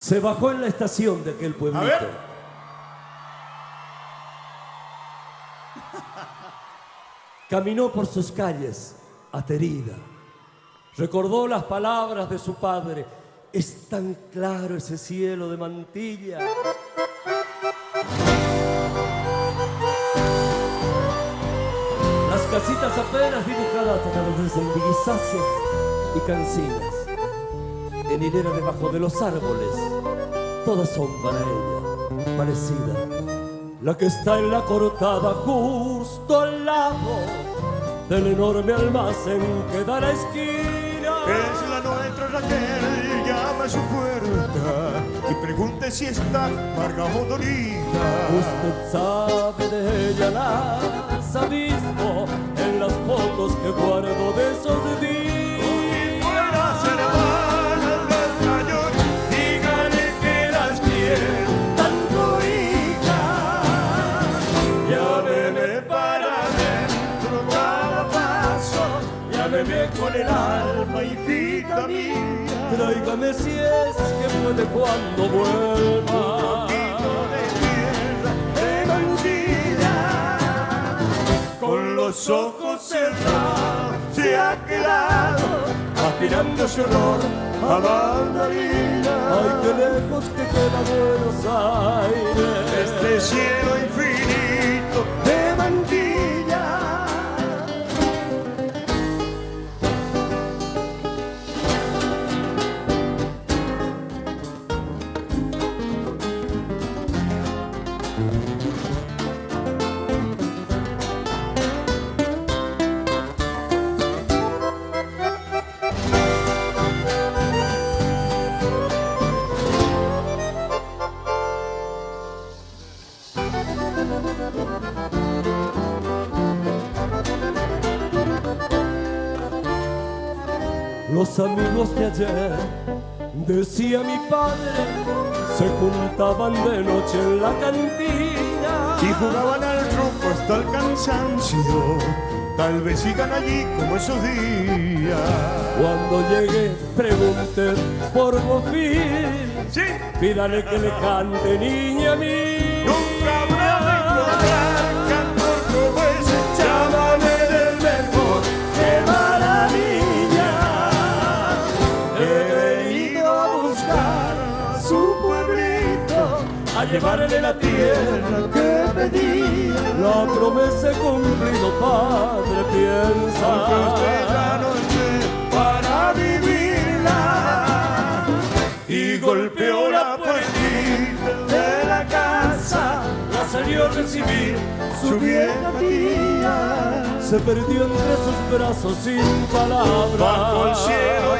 Se bajó en la estación de aquel pueblito. A ver. Caminó por sus calles, aterida. Recordó las palabras de su padre. Es tan claro ese cielo de mantilla. Las casitas apenas dibujadas a través de grisáceas y cancinas. En hilera debajo de los árboles, todas son para ella, parecida. La que está en la cortada justo al lado del enorme almacén que da la esquina. Es la nuestra Raquel, llama a su puerta y pregunte si está amarga o dolida. Usted sabe de ella, las llámeme con el alma, hijita mía. Tráigame si es que puede cuando vuelva. Con los ojos cerrados se ha quedado aspirando su olor a mandarina. Ay, qué lejos que queda Buenos Aires. Este cielo Los amigos de ayer, decía mi padre, se juntaban de noche en la cantina. y jugaban al truco hasta el cansancio. Tal vez sigan allí como esos días. Cuando llegué, pregunté por Bofil, Sí, pídale que le cante niña mía. nunca a llevarle la tierra que pedía. La promesa he cumplido, padre, Aunque usted ya piensa. no esté para vivirla y golpeó la puertita de la casa, la salió a recibir su vieja tía. Se perdió entre sus brazos sin palabras. Bajo el cielo